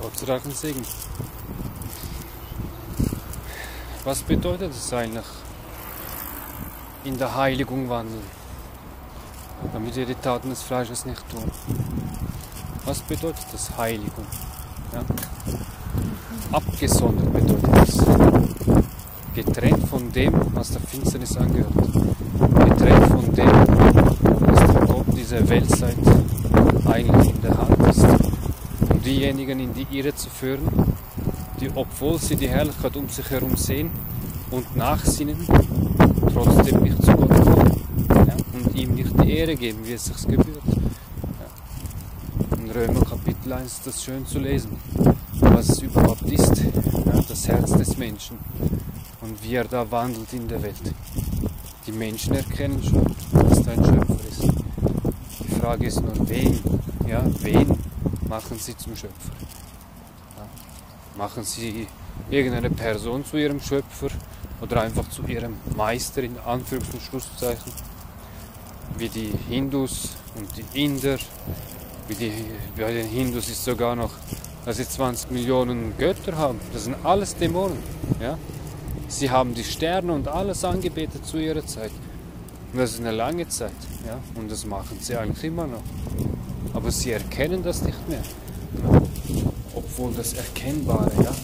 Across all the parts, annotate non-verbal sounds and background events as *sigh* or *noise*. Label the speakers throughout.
Speaker 1: Gott sei Dank ein Segen. Was bedeutet es eigentlich, in der Heiligung wandeln, damit wir die Taten des Fleisches nicht tun? Was bedeutet das Heiligung? Ja? Abgesondert bedeutet es. Getrennt von dem, was der Finsternis angehört. Getrennt von dem, was der Gott dieser Welt seit eigentlich in der Hand diejenigen in die Irre zu führen, die, obwohl sie die Herrlichkeit um sich herum sehen und nachsinnen, trotzdem nicht zu Gott kommen ja, und ihm nicht die Ehre geben, wie es sich gebührt. Ja. In Römer Kapitel 1 ist das schön zu lesen, was es überhaupt ist, ja, das Herz des Menschen und wie er da wandelt in der Welt. Die Menschen erkennen schon, dass da ein Schöpfer ist. Die Frage ist nur, wen, ja, wen machen sie zum Schöpfer? Machen sie irgendeine Person zu ihrem Schöpfer oder einfach zu ihrem Meister in Anführungs- und Schlusszeichen? Wie die Hindus und die Inder. Wie die, bei den Hindus ist sogar noch, dass sie 20 Millionen Götter haben. Das sind alles Dämonen. Ja? Sie haben die Sterne und alles angebetet zu ihrer Zeit. Und das ist eine lange Zeit. Ja? Und das machen sie eigentlich immer noch. Aber sie erkennen das nicht mehr obwohl das Erkennbare, ja,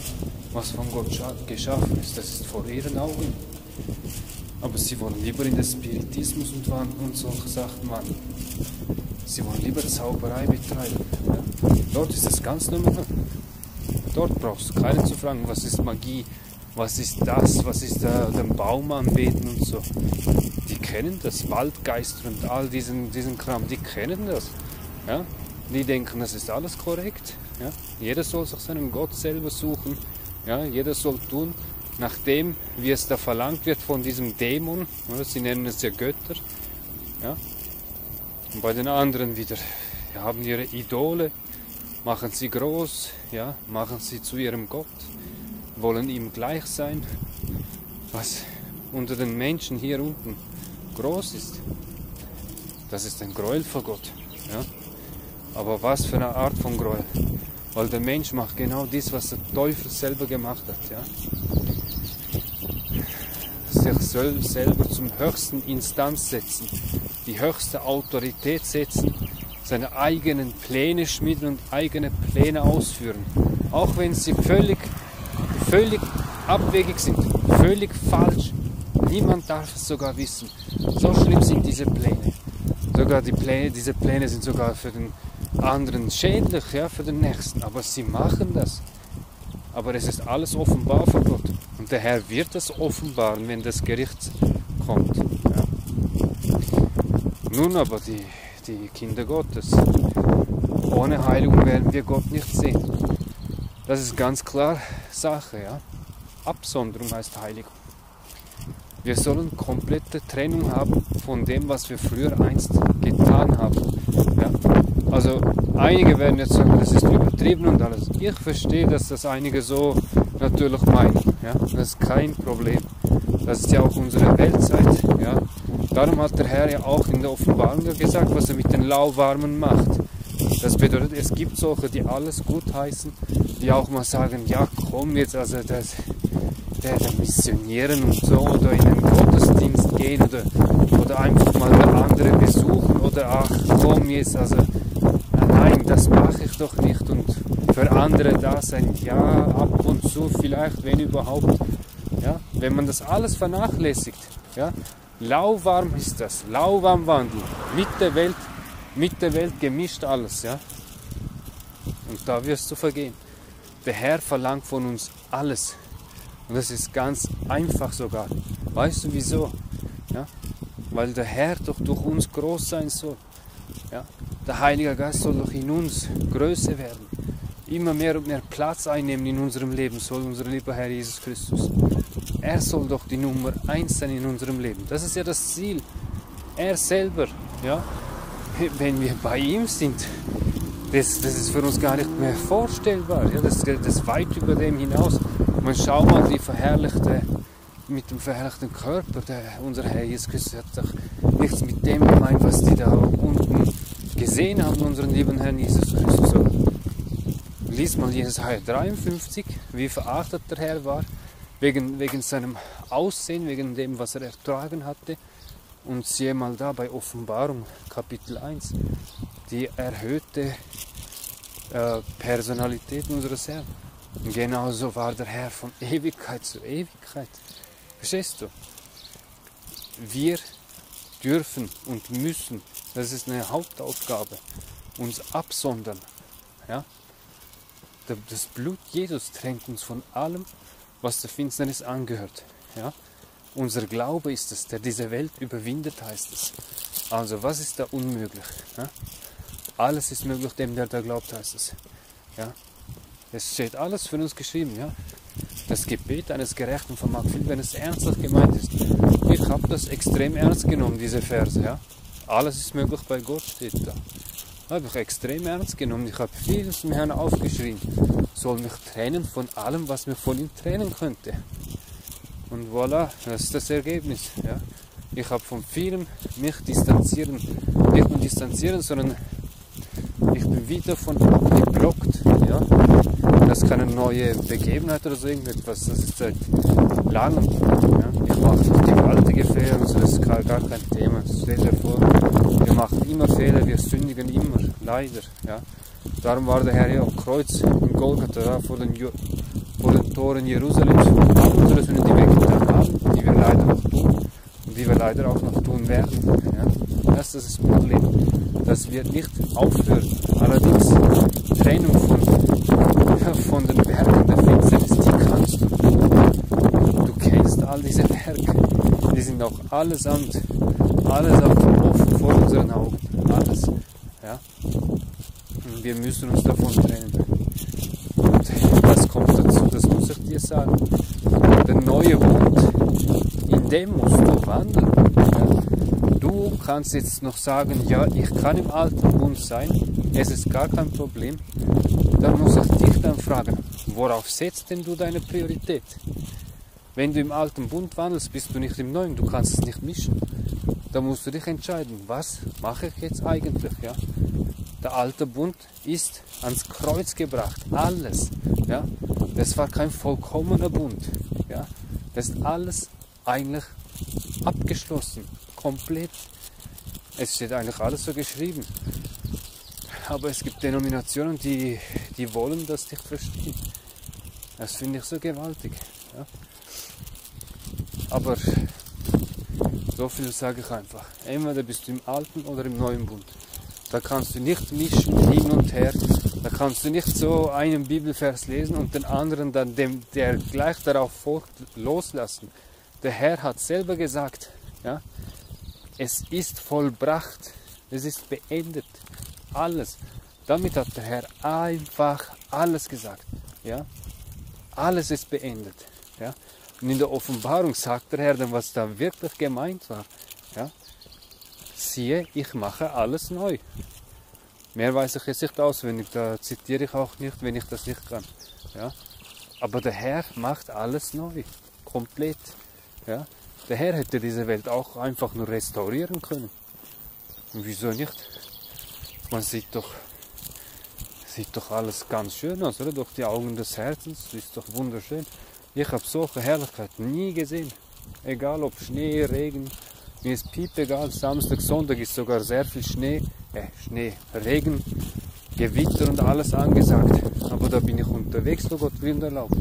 Speaker 1: was von Gott geschaffen ist, das ist vor ihren Augen. Aber sie wollen lieber in den Spiritismus und, und solche Sachen machen. Sie wollen lieber Zauberei betreiben. Ja. Dort ist es ganz normal. Dort brauchst du keinen zu fragen, was ist Magie, was ist das, was ist der, den Baum anbeten und so. Die kennen das, Waldgeister und all diesen, diesen Kram, die kennen das. Ja? Die denken, das ist alles korrekt. Ja? Jeder soll sich seinen Gott selber suchen. Ja? Jeder soll tun, nachdem, wie es da verlangt wird von diesem Dämon. Oder? Sie nennen es ja Götter. Ja? Und bei den anderen wieder ja, haben ihre Idole, machen sie groß, ja? machen sie zu ihrem Gott, wollen ihm gleich sein. Was unter den Menschen hier unten groß ist, das ist ein Gräuel vor Gott. Ja? Aber was für eine Art von Gräuel? Weil der Mensch macht genau das, was der Teufel selber gemacht hat. Ja? Sich selber zum höchsten Instanz setzen, die höchste Autorität setzen, seine eigenen Pläne schmieden und eigene Pläne ausführen. Auch wenn sie völlig, völlig abwegig sind, völlig falsch. Niemand darf es sogar wissen. So schlimm sind diese Pläne. Sogar die Pläne, diese Pläne sind sogar für den anderen schädlich ja, für den Nächsten, aber sie machen das. Aber es ist alles offenbar vor Gott. Und der Herr wird es offenbaren, wenn das Gericht kommt. Ja. Nun aber die, die Kinder Gottes. Ohne Heiligung werden wir Gott nicht sehen. Das ist ganz klar Sache. Ja. Absonderung heißt Heiligung. Wir sollen komplette Trennung haben von dem, was wir früher einst getan haben. Also einige werden jetzt sagen, das ist übertrieben und alles. Ich verstehe, dass das einige so natürlich meinen. Ja? Das ist kein Problem. Das ist ja auch unsere Weltzeit. Ja? Darum hat der Herr ja auch in der Offenbarung gesagt, was er mit den Lauwarmen macht. Das bedeutet, es gibt solche, die alles gut heißen, die auch mal sagen, ja komm jetzt, also das, der, der missionieren und so oder in den Gottesdienst gehen oder, oder einfach mal andere besuchen oder ach komm jetzt, also das mache ich doch nicht und für andere da sein, ja, ab und zu vielleicht, wenn überhaupt, ja, wenn man das alles vernachlässigt, ja, lauwarm ist das, lauwarm Wandel, mit der Welt, mit der Welt gemischt alles, ja, und da wirst du vergehen. Der Herr verlangt von uns alles und das ist ganz einfach sogar. Weißt du wieso? Ja, weil der Herr doch durch uns groß sein soll. Ja, der Heilige Geist soll doch in uns größer werden. Immer mehr und mehr Platz einnehmen in unserem Leben soll unser lieber Herr Jesus Christus. Er soll doch die Nummer eins sein in unserem Leben. Das ist ja das Ziel. Er selber, ja. Wenn wir bei ihm sind, das, das ist für uns gar nicht mehr vorstellbar. Ja, das, das ist weit über dem hinaus. Man schau mal die verherrlichte, mit dem verherrlichten Körper, der, unser Herr Jesus Christus hat doch nichts mit dem gemeint, was die da unten gesehen haben, unseren lieben Herrn Jesus Christus. liest mal Jesaja 53, wie verachtet der Herr war, wegen, wegen seinem Aussehen, wegen dem, was er ertragen hatte. Und siehe mal da bei Offenbarung Kapitel 1, die erhöhte äh, Personalität unseres Herrn. Und genauso war der Herr von Ewigkeit zu Ewigkeit. Verstehst du? Wir dürfen und müssen, das ist eine Hauptaufgabe, uns absondern. Ja? Das Blut Jesus trennt uns von allem, was der Finsternis angehört. Ja? Unser Glaube ist es, der diese Welt überwindet, heißt es. Also, was ist da unmöglich? Ja? Alles ist möglich dem, der da glaubt, heißt es. Ja? Es steht alles für uns geschrieben. Ja? Das Gebet eines Gerechten vermag viel, wenn es ernsthaft gemeint ist. Ich habe das extrem ernst genommen, diese Verse. Ja? Alles ist möglich bei Gott, steht da. Habe ich extrem ernst genommen. Ich habe vieles dem Herrn aufgeschrien. Soll mich trennen von allem, was mir von ihm trennen könnte. Und voilà, das ist das Ergebnis. Ja. Ich habe von vielem mich distanzieren, nicht nur distanzieren, sondern ich bin wieder von geblockt. Ja. Das ist keine neue Begebenheit oder so irgendetwas, das ist seit langem. Ja. Ich mache gewaltige Fehler, das ist gar, kein Thema. Stell dir vor, wir machen immer Fehler, wir sündigen immer, leider. Ja. Darum war der Herr ja am Kreuz im Golgatha ja, vor den vor den Toren Jerusalems all unsere Sünden, die wir getan haben, die wir leider noch tun und die wir leider auch noch tun werden. Ja? Das ist das Problem, dass wir nicht aufhören. Allerdings Trennung von, *laughs* von den Werken der Finsternis, die kannst du. All diese Werke, die sind auch allesamt, allesamt offen vor unseren Augen. Alles. Ja? Und wir müssen uns davon trennen. Und das kommt dazu, das muss ich dir sagen. Der neue Bund, in dem musst du wandeln. Ja. Du kannst jetzt noch sagen, ja, ich kann im alten Bund sein, es ist gar kein Problem. Dann muss ich dich dann fragen, worauf setzt denn du deine Priorität? Wenn du im alten Bund wandelst, bist du nicht im neuen, du kannst es nicht mischen. Da musst du dich entscheiden, was mache ich jetzt eigentlich? Ja? Der alte Bund ist ans Kreuz gebracht. Alles. Ja? Das war kein vollkommener Bund. Ja? Das ist alles eigentlich abgeschlossen. Komplett. Es steht eigentlich alles so geschrieben. Aber es gibt Denominationen, die, die wollen das nicht verstehen. Das finde ich so gewaltig. Ja? Aber so viel sage ich einfach. Entweder bist du im alten oder im neuen Bund. Da kannst du nicht mischen hin und her. Da kannst du nicht so einen Bibelvers lesen und den anderen dann dem, der gleich darauf folgt, loslassen. Der Herr hat selber gesagt, ja, es ist vollbracht, es ist beendet, alles. Damit hat der Herr einfach alles gesagt, ja. Alles ist beendet, ja. Und in der Offenbarung sagt der Herr dann, was da wirklich gemeint war, ja siehe, ich mache alles neu. Mehr weiß ich jetzt nicht auswendig, da zitiere ich auch nicht, wenn ich das nicht kann. Ja? Aber der Herr macht alles neu, komplett. Ja? Der Herr hätte diese Welt auch einfach nur restaurieren können. Und wieso nicht? Man sieht doch, sieht doch alles ganz schön aus, oder? Durch die Augen des Herzens, das ist doch wunderschön. Ich habe solche Herrlichkeit nie gesehen. Egal ob Schnee, Regen, mir ist piep egal, Samstag, Sonntag ist sogar sehr viel Schnee, äh, Schnee, Regen, Gewitter und alles angesagt. Aber da bin ich unterwegs, wo Gott will erlaubt.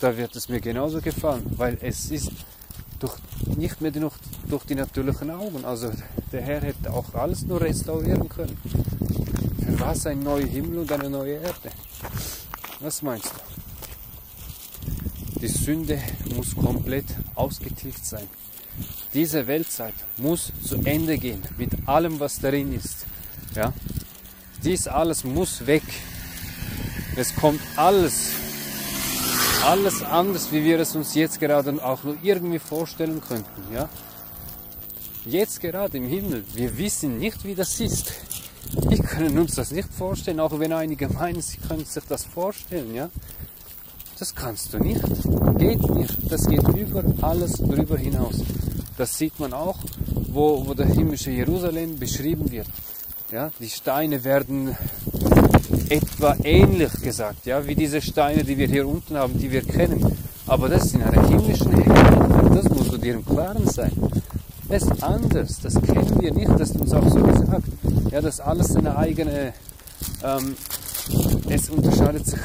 Speaker 1: Da wird es mir genauso gefallen, weil es ist durch, nicht mehr durch, durch die natürlichen Augen. Also der Herr hätte auch alles nur restaurieren können. Für was ein neuer Himmel und eine neue Erde? Was meinst du? Die Sünde muss komplett ausgetilgt sein. Diese Weltzeit muss zu Ende gehen mit allem, was darin ist. Ja? Dies alles muss weg. Es kommt alles, alles anders, wie wir es uns jetzt gerade auch nur irgendwie vorstellen könnten. Ja? Jetzt gerade im Himmel, wir wissen nicht, wie das ist. Wir können uns das nicht vorstellen, auch wenn einige meinen, sie können sich das vorstellen. Ja? Das kannst du nicht. Geht nicht. Das geht über alles drüber hinaus. Das sieht man auch, wo, wo der himmlische Jerusalem beschrieben wird. Ja, die Steine werden etwa ähnlich gesagt, ja, wie diese Steine, die wir hier unten haben, die wir kennen. Aber das ist in einer himmlischen Herrlichkeit, das muss dir im Klaren sein. Das ist anders, das kennen wir nicht, das ist uns auch so gesagt. Ja, das alles seine eigene, ähm, es unterscheidet sich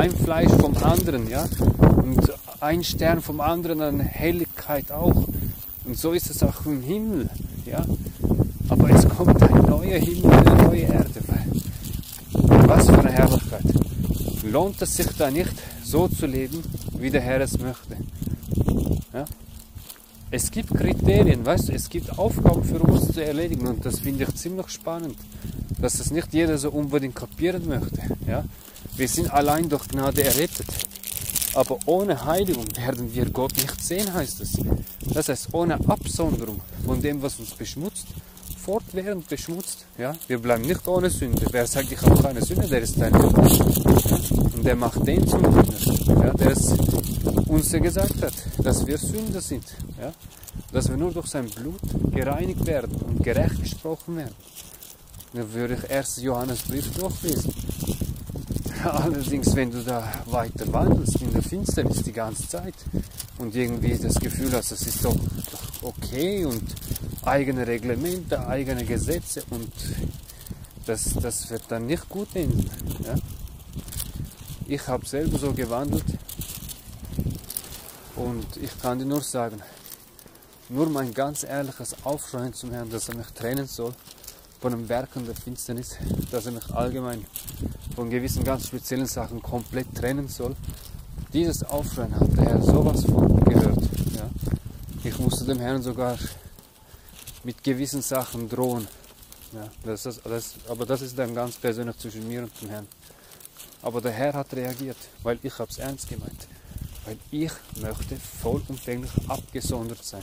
Speaker 1: ein Fleisch vom anderen, ja, und ein Stern vom anderen an Helligkeit auch. Und so ist es auch im Himmel, ja. Aber es kommt ein neuer Himmel, eine neue Erde. Was für eine Herrlichkeit. Lohnt es sich da nicht, so zu leben, wie der Herr es möchte? Ja? Es gibt Kriterien, weißt du, es gibt Aufgaben für uns zu erledigen und das finde ich ziemlich spannend, dass das nicht jeder so unbedingt kapieren möchte. Ja? Wir sind allein durch Gnade errettet. Aber ohne Heiligung werden wir Gott nicht sehen, heißt es. Das heißt, ohne Absonderung von dem, was uns beschmutzt, fortwährend beschmutzt. Ja? Wir bleiben nicht ohne Sünde. Wer sagt, ich habe keine Sünde, der ist ein Lügner. Und der macht den zum Lügner, ja? der es uns gesagt hat, dass wir Sünder sind. Ja? Dass wir nur durch sein Blut gereinigt werden und gerecht gesprochen werden. Dann würde ich 1. Johannesbrief durchlesen. Allerdings, wenn du da weiter wandelst in der Finsternis die ganze Zeit und irgendwie das Gefühl hast, das ist doch, doch okay und eigene Reglemente, eigene Gesetze und das, das wird dann nicht gut enden. Ja? Ich habe selber so gewandelt und ich kann dir nur sagen, nur mein ganz ehrliches Aufschreien zum Herrn, dass er mich trennen soll von dem Werken der Finsternis, dass er mich allgemein von gewissen ganz speziellen Sachen komplett trennen soll. Dieses Aufschreien hat der Herr sowas von gehört. Ja? Ich musste dem Herrn sogar mit gewissen Sachen drohen. Ja, das ist, das, aber das ist dann ganz persönlich zwischen mir und dem Herrn. Aber der Herr hat reagiert, weil ich es ernst gemeint. Weil ich möchte vollumfänglich abgesondert sein.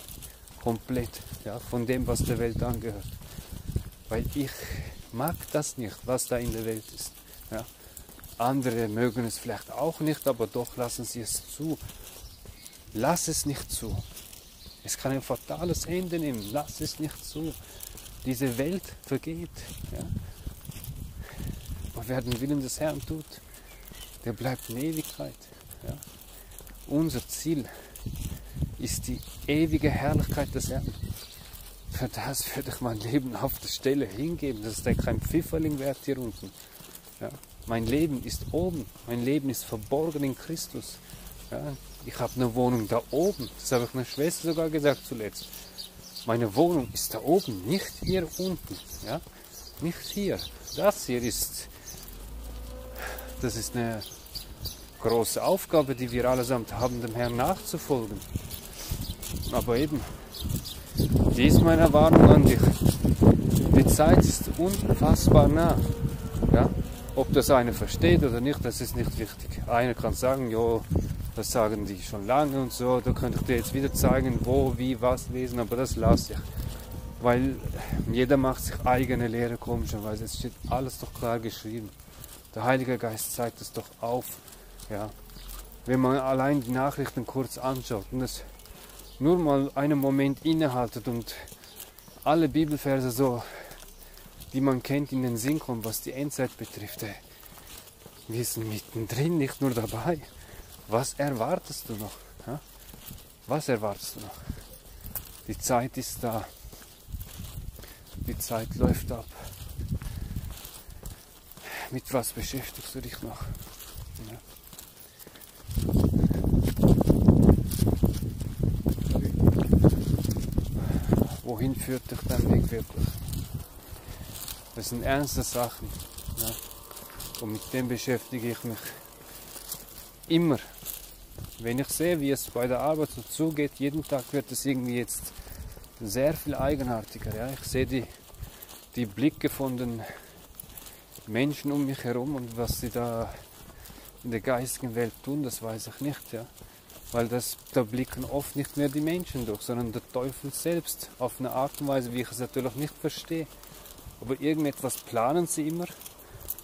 Speaker 1: Komplett ja, von dem, was der Welt angehört. Weil ich mag das nicht, was da in der Welt ist. Ja. Andere mögen es vielleicht auch nicht, aber doch lassen sie es zu. Lass es nicht zu. Es kann ein fatales Ende nehmen. Lass es nicht zu. Diese Welt vergeht. Ja. Und wer den Willen des Herrn tut, der bleibt in Ewigkeit. Ja. Unser Ziel ist die ewige Herrlichkeit des Herrn. Für das werde ich mein Leben auf der Stelle hingeben. Das ist ja kein Pfifferling wert hier unten. Ja. Mein Leben ist oben. Mein Leben ist verborgen in Christus. Ja. Ich habe eine Wohnung da oben. Das habe ich meiner Schwester sogar gesagt zuletzt. Meine Wohnung ist da oben, nicht hier unten. Ja. Nicht hier. Das hier ist, das ist eine große Aufgabe, die wir allesamt haben, dem Herrn nachzufolgen. Aber eben, dies ist meine Warnung an dich. Die Zeit ist unfassbar nah. Ja? Ob das einer versteht oder nicht, das ist nicht wichtig. Einer kann sagen, ja, das sagen die schon lange und so, da könnte ich dir jetzt wieder zeigen, wo, wie, was lesen, aber das lasse ich. Weil jeder macht sich eigene Lehre komischerweise. Es steht alles doch klar geschrieben. Der Heilige Geist zeigt es doch auf. Ja. Wenn man allein die Nachrichten kurz anschaut und es nur mal einen Moment innehaltet und alle Bibelverse so, die man kennt, in den Sinn kommen, was die Endzeit betrifft. Wir sind mittendrin, nicht nur dabei. Was erwartest du noch? Was erwartest du noch? Die Zeit ist da. Die Zeit läuft ab. Mit was beschäftigst du dich noch? Ja. Wohin führt dich dein Weg wirklich? Das sind ernste Sachen. Ja? Und mit dem beschäftige ich mich immer. Wenn ich sehe, wie es bei der Arbeit so zugeht, jeden Tag wird es irgendwie jetzt sehr viel eigenartiger. Ja? Ich sehe die, die Blicke von den Menschen um mich herum und was sie da in der geistigen Welt tun, das weiß ich nicht. Ja? Weil das, da blicken oft nicht mehr die Menschen durch, sondern der Teufel selbst. Auf eine Art und Weise, wie ich es natürlich nicht verstehe. Aber irgendetwas planen sie immer,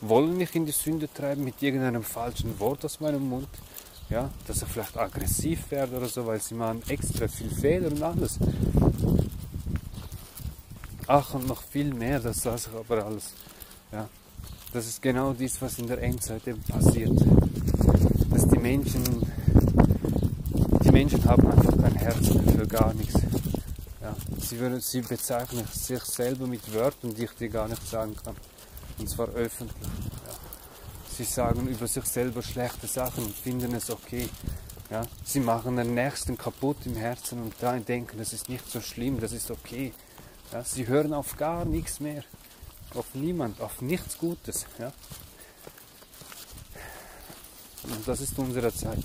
Speaker 1: wollen mich in die Sünde treiben mit irgendeinem falschen Wort aus meinem Mund. Ja, dass ich vielleicht aggressiv werde oder so, weil sie machen extra viel Fehler und alles. Ach, und noch viel mehr, das lasse ich aber alles. Ja. Das ist genau dies, was in der Endzeit eben passiert. Dass die Menschen, Menschen haben einfach kein Herz für gar nichts. Ja, sie, würden, sie bezeichnen sich selber mit Wörtern, die ich dir gar nicht sagen kann. Und zwar öffentlich. Ja. Sie sagen über sich selber schlechte Sachen und finden es okay. Ja. Sie machen den Nächsten kaputt im Herzen und dann denken, das ist nicht so schlimm, das ist okay. Ja. Sie hören auf gar nichts mehr. Auf niemand, auf nichts Gutes. Ja. Und das ist unsere Zeit.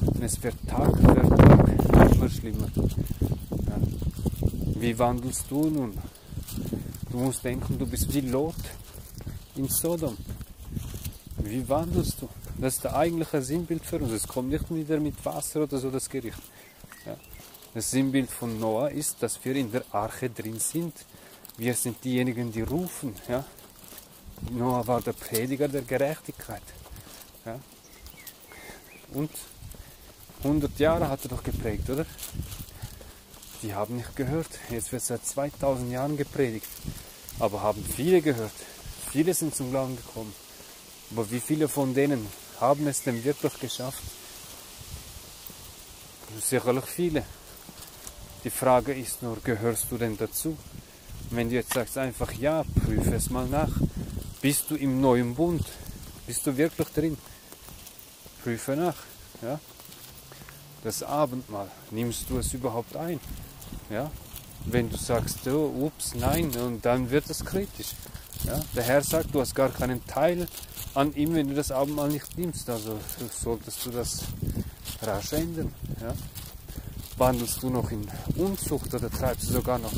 Speaker 1: Und es wird Tag für Tag immer schlimmer. Ja. Wie wandelst du nun? Du musst denken, du bist wie Lot in Sodom. Wie wandelst du? Das ist der eigentliche Sinnbild für uns. Es kommt nicht wieder mit Wasser oder so das Gericht. Ja. Das Sinnbild von Noah ist, dass wir in der Arche drin sind. Wir sind diejenigen, die rufen. Ja. Noah war der Prediger der Gerechtigkeit. Ja. Und 100 Jahre hat er doch geprägt, oder? Die haben nicht gehört. Jetzt wird seit 2000 Jahren gepredigt. Aber haben viele gehört. Viele sind zum Glauben gekommen. Aber wie viele von denen haben es denn wirklich geschafft? Sicherlich viele. Die Frage ist nur, gehörst du denn dazu? Wenn du jetzt sagst einfach ja, prüfe es mal nach. Bist du im neuen Bund? Bist du wirklich drin? Prüfe nach. Ja? Das Abendmahl, nimmst du es überhaupt ein? Ja? Wenn du sagst, oh, ups, nein, und dann wird es kritisch. Ja? Der Herr sagt, du hast gar keinen Teil an ihm, wenn du das Abendmahl nicht nimmst. Also solltest du das rasch ändern. Ja? Wandelst du noch in Unzucht oder treibst du sogar noch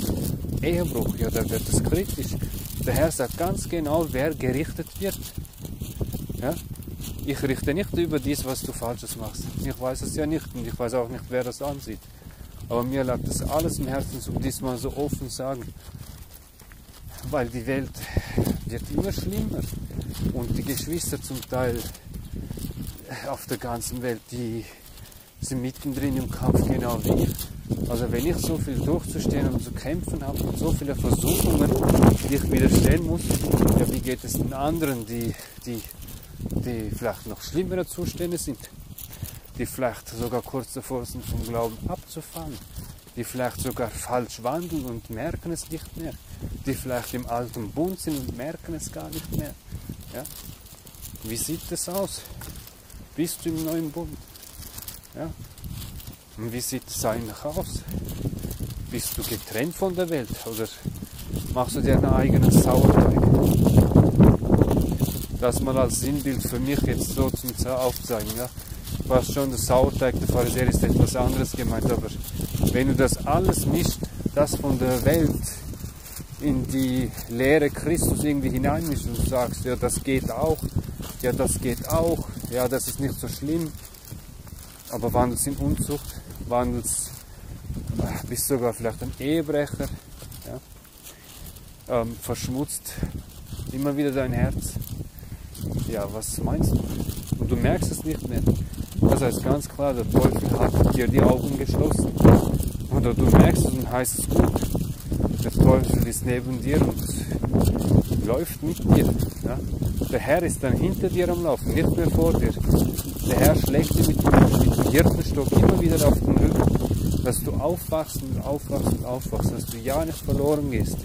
Speaker 1: Ehebruch? Ja, dann wird es kritisch. Der Herr sagt ganz genau, wer gerichtet wird. Ja? Ich richte nicht über dies, was du Falsches machst. Ich weiß es ja nicht und ich weiß auch nicht, wer das ansieht. Aber mir lag das alles im Herzen, so diesmal so offen sagen. Weil die Welt wird immer schlimmer. Und die Geschwister zum Teil auf der ganzen Welt, die sind mittendrin im Kampf genau wie ich. Also wenn ich so viel durchzustehen und zu kämpfen habe und so viele Versuchungen, die ich widerstehen muss, ja, wie geht es den anderen, die, die, die vielleicht noch schlimmere Zustände sind, die vielleicht sogar kurz davor sind, vom Glauben abzufallen, die vielleicht sogar falsch wandeln und merken es nicht mehr, die vielleicht im alten Bund sind und merken es gar nicht mehr. Ja? Wie sieht es aus? Bist du im neuen Bund? Ja? Und wie sieht es eigentlich aus? Bist du getrennt von der Welt oder machst du dir einen eigenen Sauerteig? Das mal als Sinnbild für mich jetzt so zum Aufzeigen. Ja? Was schon der Sauerteig der Pharisäer ist etwas anderes gemeint, aber wenn du das alles mischt, das von der Welt in die Lehre Christus irgendwie hineinmischst und sagst, ja, das geht auch, ja, das geht auch, ja, das ist nicht so schlimm, aber wandelst in Unzucht, wandelst, äh, bist sogar vielleicht ein Ehebrecher, ja, ähm, verschmutzt immer wieder dein Herz. Ja, was meinst du? Und du merkst es nicht mehr. Das heißt ganz klar, der Teufel hat dir die Augen geschlossen. Oder du merkst es und heißt es gut. Der Teufel ist neben dir und läuft mit dir. Ja? Der Herr ist dann hinter dir am Laufen, nicht mehr vor dir. Der Herr schlägt dir mit, dem Hirtenstock immer wieder auf den Rücken, dass du aufwachst und aufwachst und aufwachst, dass du ja nicht verloren gehst.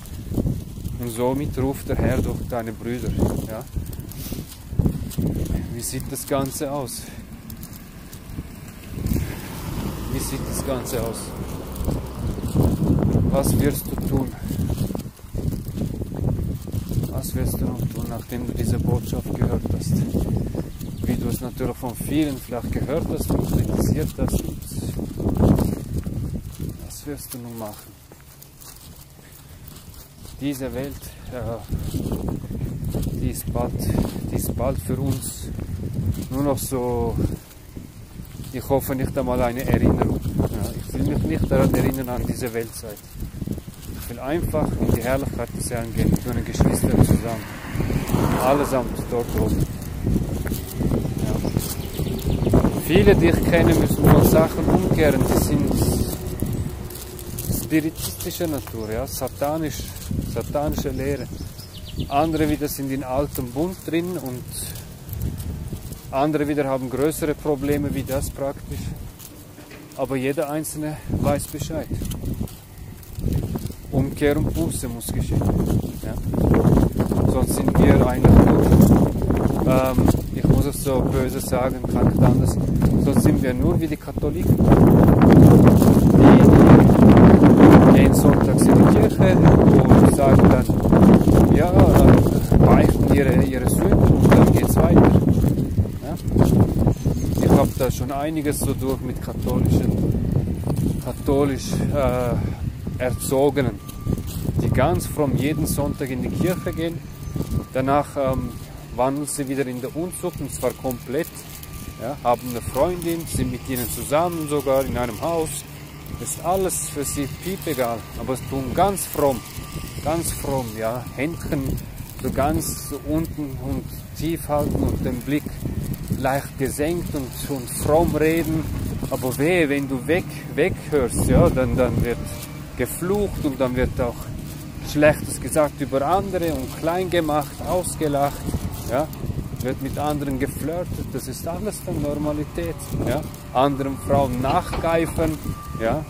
Speaker 1: Und somit ruft der Herr durch deine Brüder. Ja? Wie sieht das Ganze aus? Wie sieht das Ganze aus? Was wirst du tun? Was wirst du noch tun, nachdem du diese Botschaft gehört hast? Wie du es natürlich von vielen vielleicht gehört hast und kritisiert hast. Was wirst du nun machen? Diese Welt, ja, die, ist bald, die ist bald für uns nur noch so, ich hoffe nicht einmal eine Erinnerung. Ja, ich will mich nicht daran erinnern an diese Weltzeit. Ich will einfach in die Herrlichkeit des Herrn gehen mit meinen Geschwistern zusammen. Allesamt dort oben. Ja. Viele, die ich kenne, müssen von Sachen umkehren, die sind spiritistischer Natur, ja, satanisch, satanische Lehre. Andere wieder sind in altem Bund drin und andere wieder haben größere Probleme wie das praktisch. Aber jeder Einzelne weiß Bescheid. Umkehr und Buße muss geschehen. Ja. Sonst sind wir eigentlich nur, ähm, ich muss es so böse sagen, kann nicht anders, sonst sind wir nur wie die Katholiken. Die gehen sonntags in die Kirche und sagen dann, ja, beichten ihre, ihre Sünden und dann geht es weiter. Habe da schon einiges so durch mit katholischen, katholisch äh, Erzogenen die ganz fromm jeden Sonntag in die Kirche gehen. Danach ähm, wandeln sie wieder in der Unzucht und zwar komplett. Ja, haben eine Freundin, sind mit ihnen zusammen sogar in einem Haus. Ist alles für sie piepegal, aber es tun ganz fromm, ganz fromm, ja. Händchen so ganz unten und tief halten und den Blick leicht gesenkt und, und fromm reden. Aber weh, wenn du weg, weghörst, ja, dann, dann wird geflucht und dann wird auch Schlechtes gesagt über andere und klein gemacht, ausgelacht, ja, wird mit anderen geflirtet, das ist alles dann Normalität, ja, anderen Frauen nachgeifen, ja,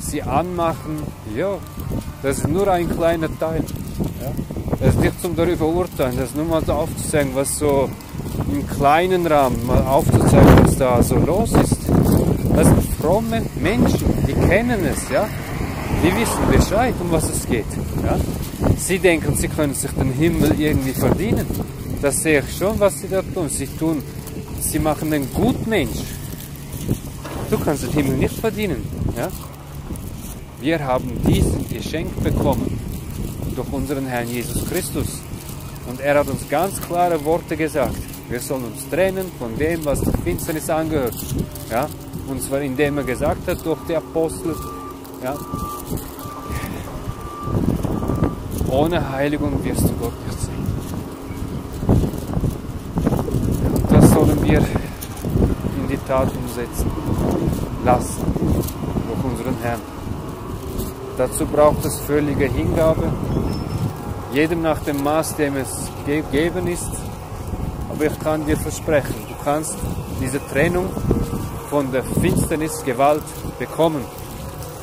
Speaker 1: sie anmachen, ja, das ist nur ein kleiner Teil, ja, das ist nicht zum darüber urteilen, das ist nur mal so aufzuzeigen, was so im kleinen Rahmen mal aufzuzeigen, was da so los ist. Das sind fromme Menschen, die kennen es, ja, die wissen Bescheid, um was es geht. Ja? Sie denken, sie können sich den Himmel irgendwie verdienen. Das sehe ich schon, was sie da tun. Sie tun, sie machen einen Gutmensch. Du kannst den Himmel nicht verdienen. Ja? Wir haben diesen geschenkt bekommen durch unseren Herrn Jesus Christus. Und er hat uns ganz klare Worte gesagt. Wir sollen uns trennen von dem, was der Finsternis angehört. Ja? Und zwar indem er gesagt hat durch die Apostel, ja, ohne Heiligung wirst du Gott nicht sehen. Das sollen wir in die Tat umsetzen lassen durch unseren Herrn. Dazu braucht es völlige Hingabe, jedem nach dem Maß, dem es gegeben ist. Aber ich kann dir versprechen, du kannst diese Trennung von der Finsternis, Gewalt bekommen.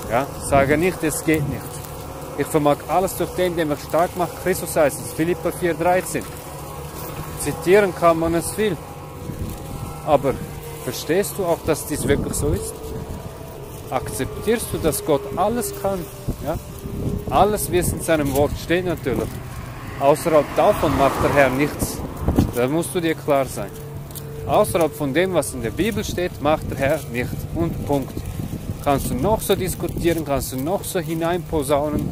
Speaker 1: Ja, sage nicht, es geht nicht. Ich vermag alles durch den, der mich stark macht. Christus heißt es, Philippa 4,13. Zitieren kann man es viel. Aber verstehst du auch, dass dies wirklich so ist? Akzeptierst du, dass Gott alles kann? Ja? Alles, wie es in seinem Wort steht natürlich. Außerhalb davon macht der Herr nichts. Da musst du dir klar sein. Außerhalb von dem, was in der Bibel steht, macht der Herr nichts. Und Punkt kannst du noch so diskutieren, kannst du noch so hineinposaunen.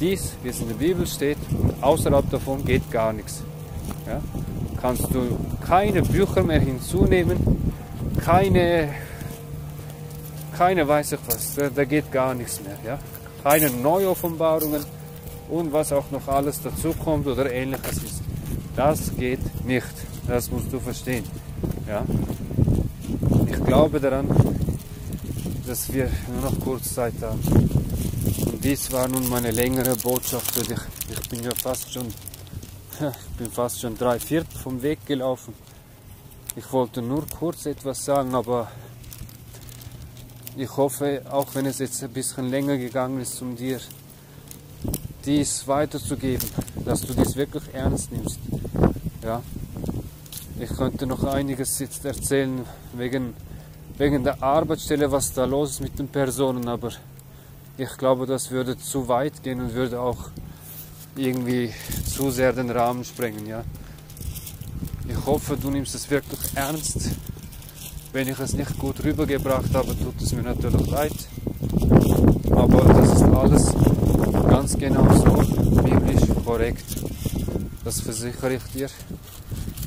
Speaker 1: Dies, wie es in der Bibel steht, außerhalb davon geht gar nichts. Ja? Kannst du keine Bücher mehr hinzunehmen, keine, keine weiß ich was, da, da geht gar nichts mehr. Ja? Keine Neuoffenbarungen und was auch noch alles dazukommt oder ähnliches ist. Das geht nicht. Das musst du verstehen. Ja? Ich glaube daran, dass wir nur noch kurz Zeit haben. Und dies war nun meine längere Botschaft. Ich, ich bin ja fast schon, *laughs* ich bin fast schon drei Viertel vom Weg gelaufen. Ich wollte nur kurz etwas sagen, aber ich hoffe, auch wenn es jetzt ein bisschen länger gegangen ist, um dir dies weiterzugeben, dass du dies wirklich ernst nimmst. Ja. Ich könnte noch einiges jetzt erzählen wegen wegen der Arbeitsstelle, was da los ist mit den Personen, aber ich glaube, das würde zu weit gehen und würde auch irgendwie zu sehr den Rahmen sprengen, ja. Ich hoffe, du nimmst es wirklich ernst. Wenn ich es nicht gut rübergebracht habe, tut es mir natürlich leid. Aber das ist alles ganz genau so biblisch korrekt. Das versichere ich dir.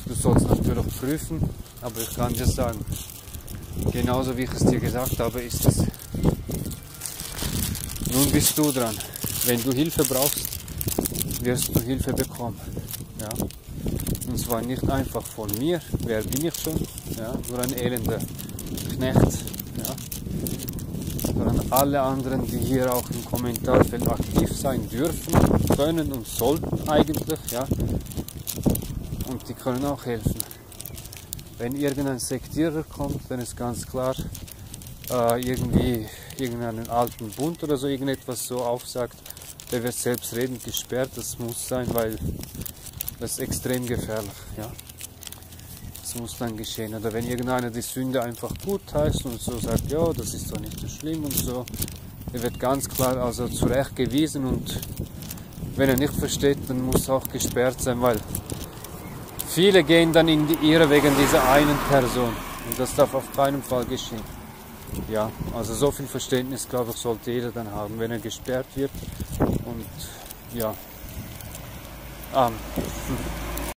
Speaker 1: Du sollst natürlich prüfen, aber ich kann dir sagen, Genauso wie ich es dir gesagt habe, ist es. Nun bist du dran. Wenn du Hilfe brauchst, wirst du Hilfe bekommen. Ja? Und zwar nicht einfach von mir, wer bin ich schon, ja? nur ein elender Knecht, sondern alle anderen, die hier auch im Kommentarfeld aktiv sein dürfen, können und sollten eigentlich, ja. Und die können auch helfen. Wenn irgendein Sektierer kommt, dann ist ganz klar, äh, irgendwie irgendeinen alten Bund oder so irgendetwas so aufsagt, der wird selbstredend gesperrt. Das muss sein, weil das ist extrem gefährlich. Ja? Das muss dann geschehen. Oder wenn irgendeiner die Sünde einfach gut heißt und so sagt, ja, das ist doch nicht so schlimm und so, der wird ganz klar also zurechtgewiesen und wenn er nicht versteht, dann muss er auch gesperrt sein, weil viele gehen dann in die Irre wegen dieser einen Person und das darf auf keinen Fall geschehen. Ja, also so viel Verständnis, glaube ich, sollte jeder dann haben, wenn er gesperrt wird und ja, Amen.